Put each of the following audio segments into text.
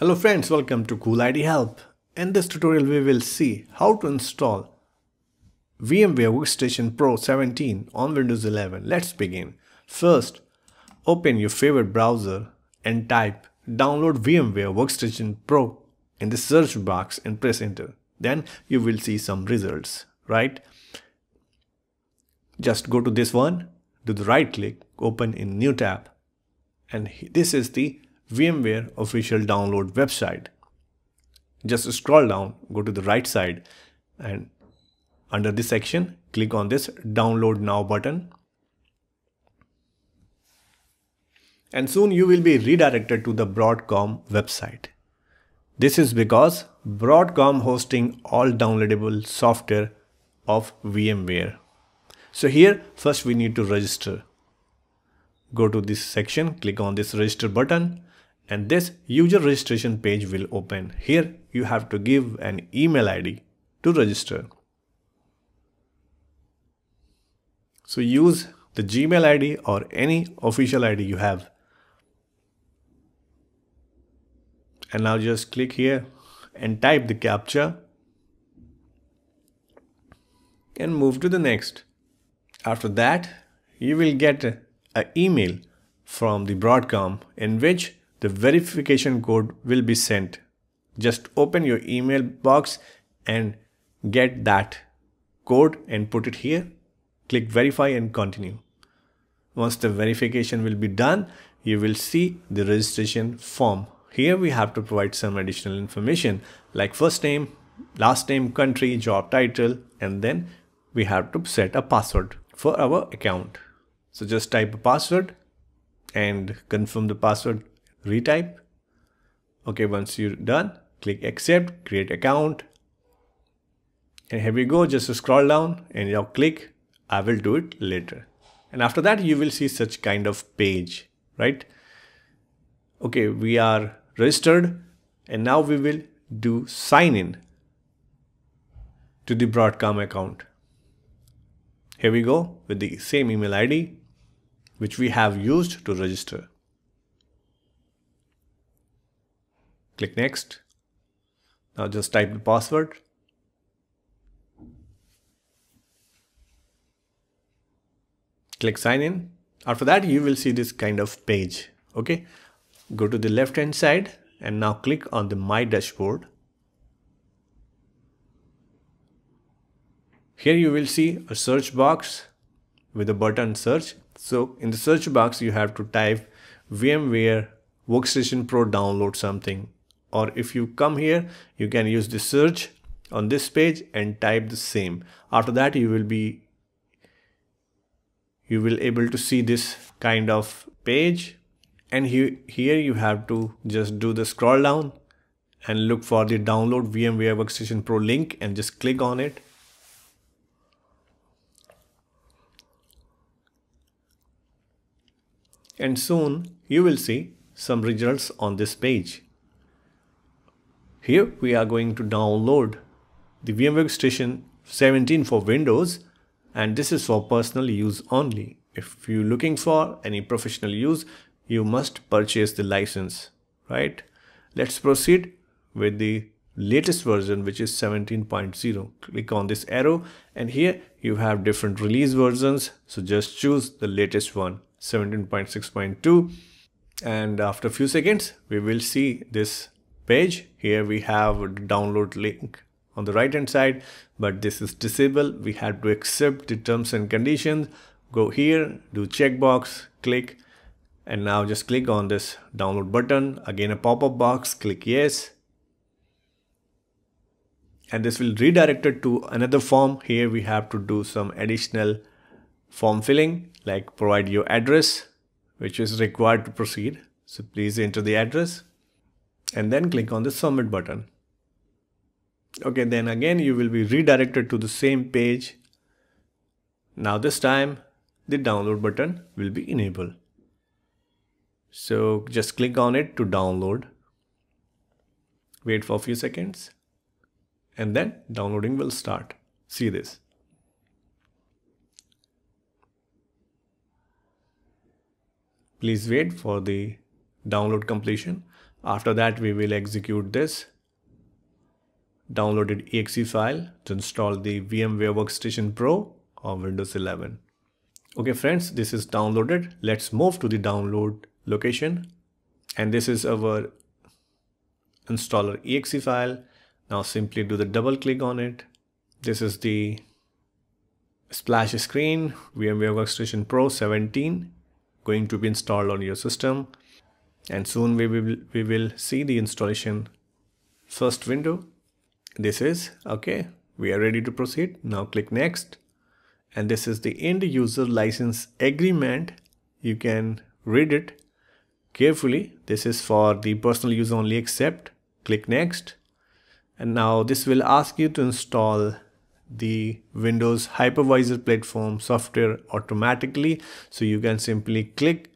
Hello friends, welcome to Cool IT Help. In this tutorial we will see how to install VMware Workstation Pro 17 on Windows 11. Let's begin. First, open your favorite browser and type download VMware Workstation Pro in the search box and press enter. Then you will see some results, right? Just go to this one, do the right click, open in new tab. And this is the VMware official download website. Just scroll down, go to the right side and under this section, click on this download now button. And soon you will be redirected to the Broadcom website. This is because Broadcom hosting all downloadable software of VMware. So here first we need to register. Go to this section, click on this register button and this user registration page will open. Here you have to give an email ID to register. So use the Gmail ID or any official ID you have. And now just click here and type the captcha and move to the next. After that, you will get an email from the Broadcom in which the verification code will be sent. Just open your email box and get that code and put it here. Click verify and continue. Once the verification will be done, you will see the registration form. Here we have to provide some additional information like first name, last name, country, job title, and then we have to set a password for our account. So just type a password and confirm the password retype. Okay, once you're done, click accept, create account. And here we go, just scroll down and now click, I will do it later. And after that, you will see such kind of page, right? Okay, we are registered and now we will do sign in to the Broadcom account. Here we go with the same email ID which we have used to register. Click next. Now just type the password. Click sign in. After that, you will see this kind of page. Okay. Go to the left hand side and now click on the My Dashboard. Here you will see a search box with a button search. So in the search box, you have to type VMware Workstation Pro download something or if you come here you can use the search on this page and type the same. After that you will be you will able to see this kind of page. And here here you have to just do the scroll down and look for the download VMware Workstation Pro link and just click on it. And soon you will see some results on this page here we are going to download the VMware Station 17 for Windows and this is for personal use only. If you're looking for any professional use, you must purchase the license, right? Let's proceed with the latest version which is 17.0 click on this arrow and here you have different release versions so just choose the latest one 17.6.2 and after a few seconds we will see this page. Here we have download link on the right hand side, but this is disabled. We have to accept the terms and conditions. Go here, do checkbox, click, and now just click on this download button. Again, a pop-up box, click yes. And this will redirect it to another form. Here we have to do some additional form filling, like provide your address, which is required to proceed. So please enter the address and then click on the submit button. Okay, then again you will be redirected to the same page. Now this time the download button will be enabled. So just click on it to download. Wait for a few seconds and then downloading will start. See this. Please wait for the download completion. After that, we will execute this downloaded exe file to install the VMware Workstation Pro on Windows 11. Okay friends, this is downloaded. Let's move to the download location. And this is our installer exe file. Now simply do the double click on it. This is the splash screen VMware Workstation Pro 17 going to be installed on your system and soon we will we will see the installation. First window. This is okay we are ready to proceed. Now click next. And this is the end user license agreement. You can read it carefully. This is for the personal use only accept click next. And now this will ask you to install the Windows hypervisor platform software automatically. So you can simply click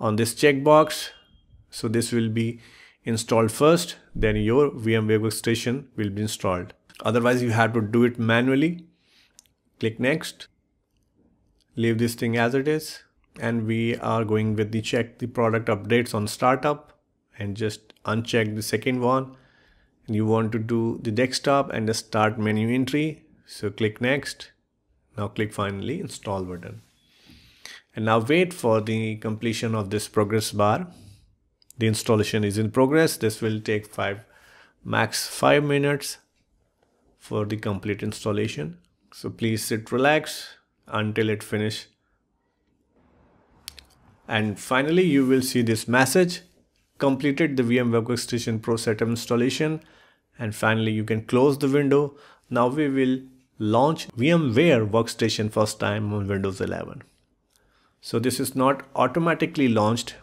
on this checkbox so this will be installed first then your VMware workstation will be installed. Otherwise you have to do it manually. Click next leave this thing as it is and we are going with the check the product updates on startup and just uncheck the second one. And you want to do the desktop and the start menu entry. So click next. Now click finally install button. And now wait for the completion of this progress bar the installation is in progress. This will take five max five minutes for the complete installation. So please sit relax until it finish. And finally you will see this message. Completed the VMware Workstation Pro setup installation. And finally you can close the window. Now we will launch VMware Workstation first time on Windows 11 so this is not automatically launched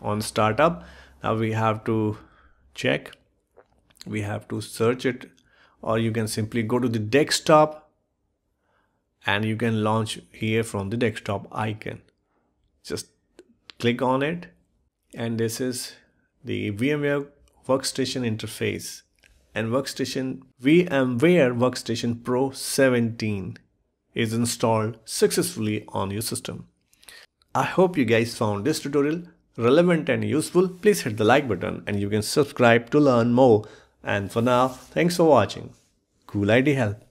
on startup. Now we have to check. We have to search it. Or you can simply go to the desktop and you can launch here from the desktop icon. Just click on it. And this is the VMware workstation interface and workstation VMware workstation Pro 17 is installed successfully on your system. I hope you guys found this tutorial relevant and useful, please hit the like button and you can subscribe to learn more. And for now, thanks for watching. Cool IT Help.